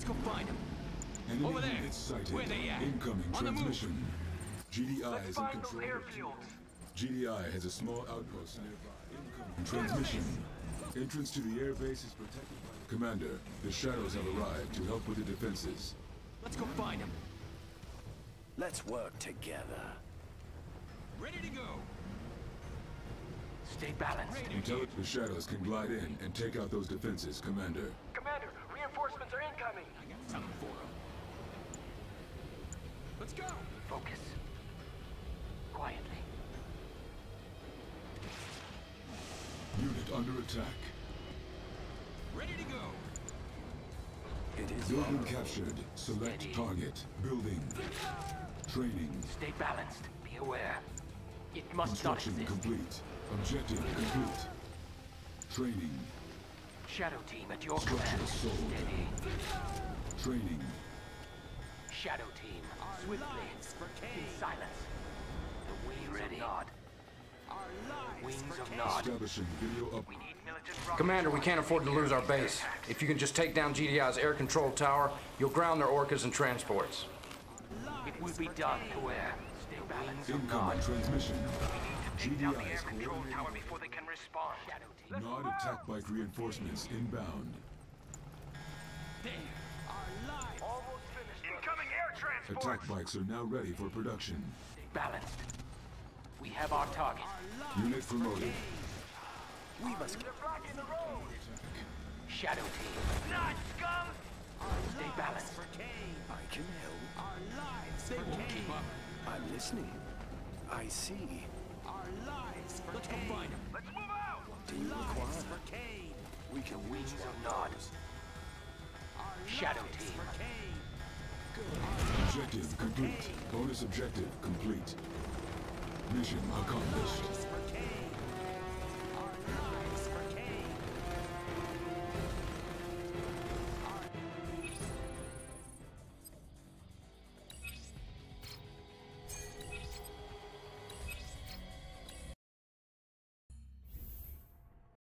Let's go find him. Enemy Over there. units sighted. Where they at? Incoming On the move. transmission. GDI Let's is in control. GDI has a small outpost nearby. Incoming transmission. Entrance to the airbase is protected by... Commander, the Shadows have arrived to help with the defenses. Let's go find him. Let's work together. Ready to go. Stay balanced. Until the Shadows can glide in and take out those defenses, Commander. Commander, reinforcements are incoming. I got something for him. Let's go. Focus. Quietly. Unit under attack. Ready to go. It is Building captured. Select Steady. target. Building. Training. Stay balanced. Be aware. It must not Construction exist. complete. Objective complete. Training. Shadow team at your Structure command. sold. Steady. Training. Shadow team. Swiftly. In silence. The wings of Nod. Wings of Nod. Establishing video up. We need militant Commander, we can't afford to lose our base. If you can just take down GDI's air control tower, you'll ground their orcas and transports. It will be done. Aware. Stay balanced. Wings of Incoming Nod. transmission. Take down the air control tower before they can respond. Shadow team. Nod attack bike reinforcements inbound. There. Almost finished. Incoming air transport. Attack bikes are now ready for production. Stay balanced. We have our target. Unit promoted. We must They're blocking the road. Shadow team. Nod scum. Stay balanced. I can help. They won't keep up. I'm listening. I see. Let's go Do you require? We can Wings of Nod. Shadow team. Objective complete. Bonus objective complete. Mission accomplished.